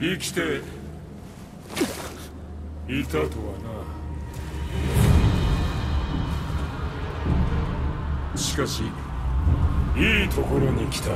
生きて。いたとはな。しかしいいところに来た。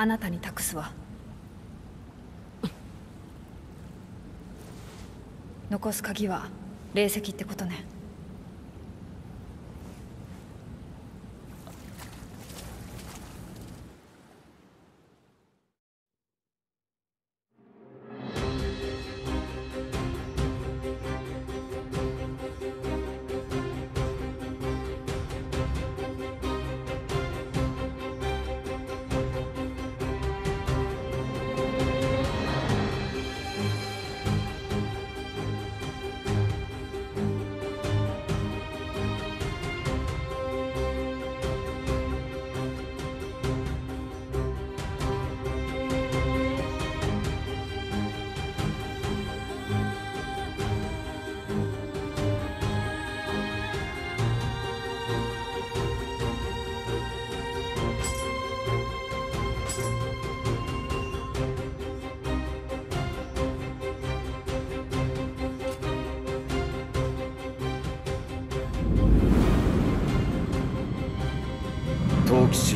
あなたに託すわ。残す鍵は霊石ってことね。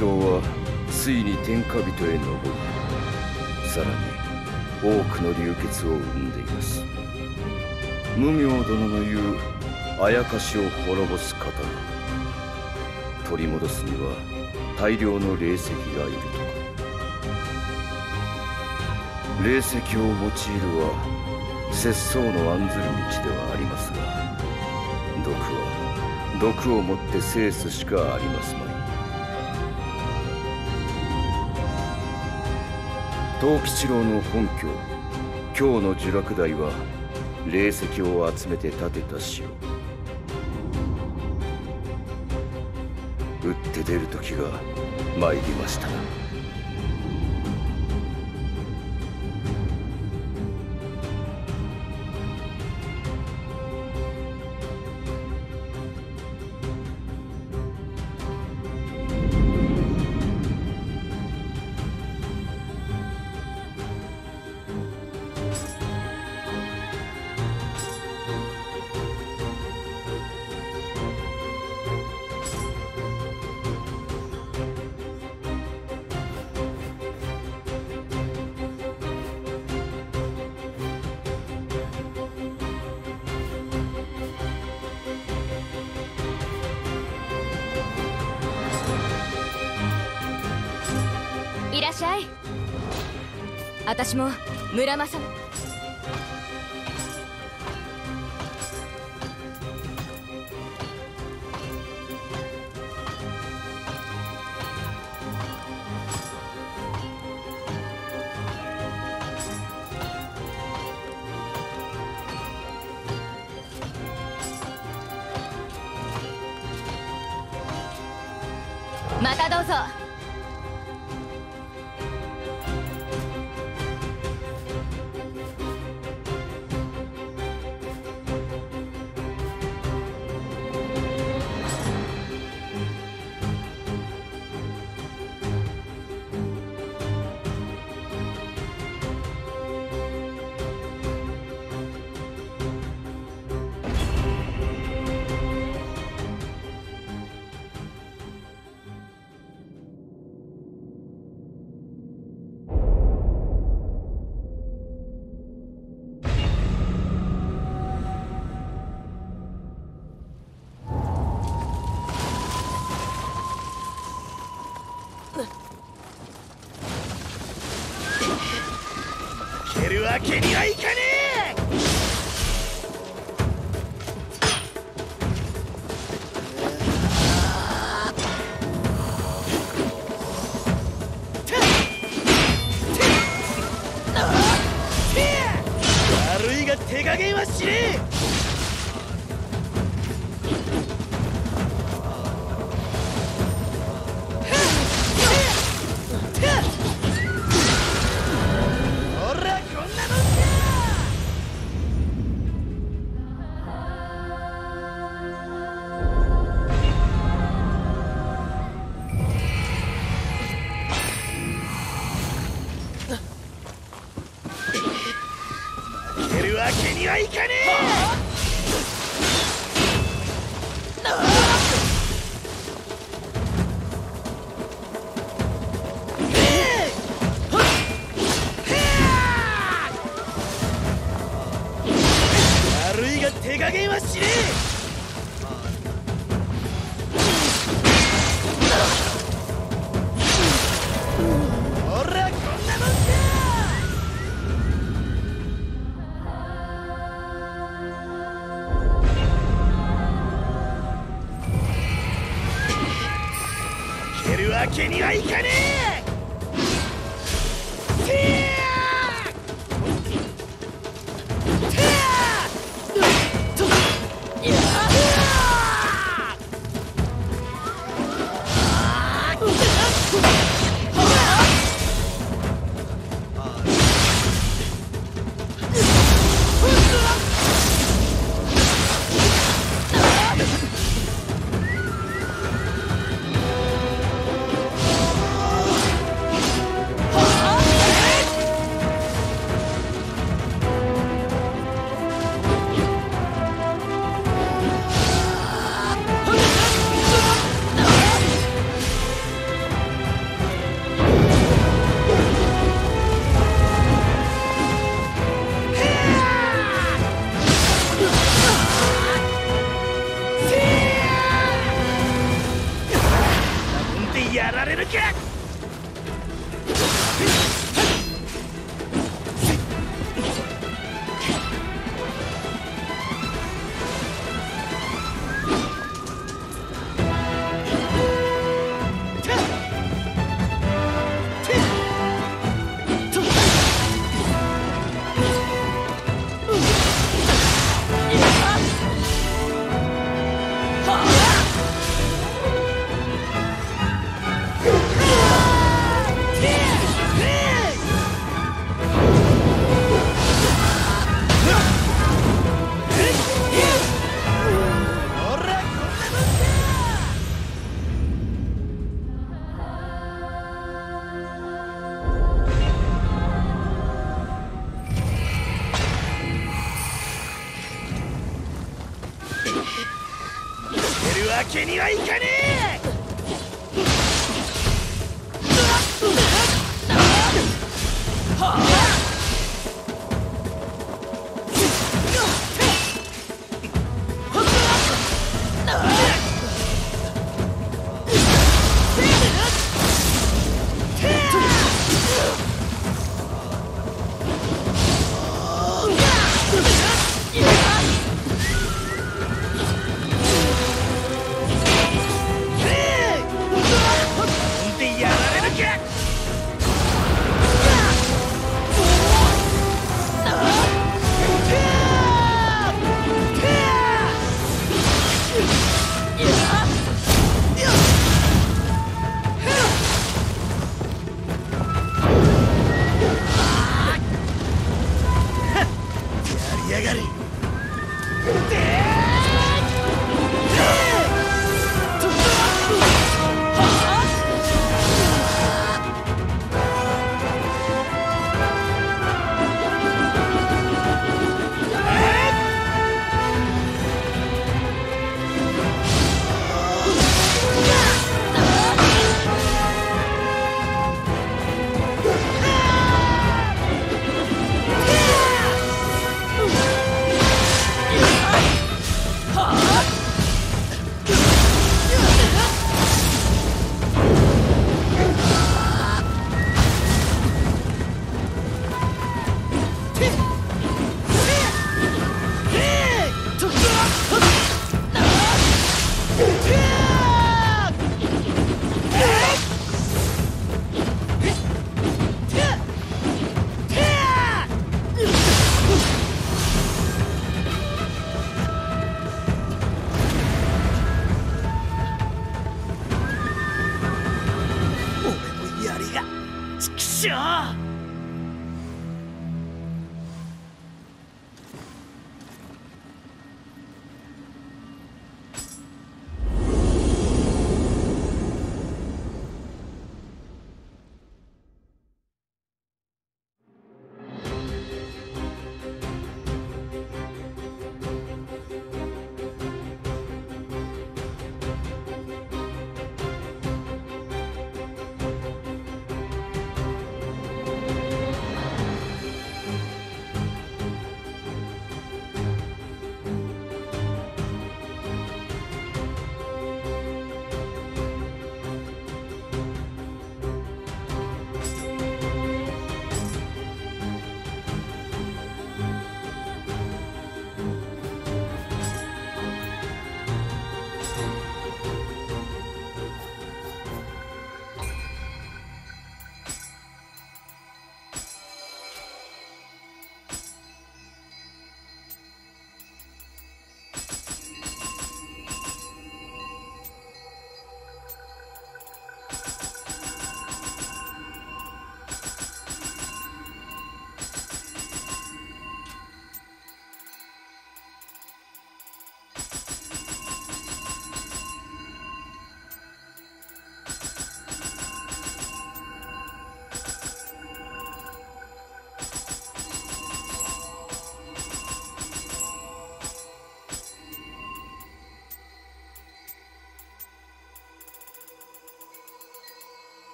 郎はついに天下人へ登りさらに多くの流血を生んでいます。無名殿の言うあやかしを滅ぼす刀取り戻すには大量の霊石がいるとか。霊石を用いるは節操の案ずる道ではありますが毒は毒をもって制すしかありますまい。藤吉郎の本拠。今日の呪落台は霊石を集めて建てた城。打って出る時が参りました私も村正わけにはいかねえ！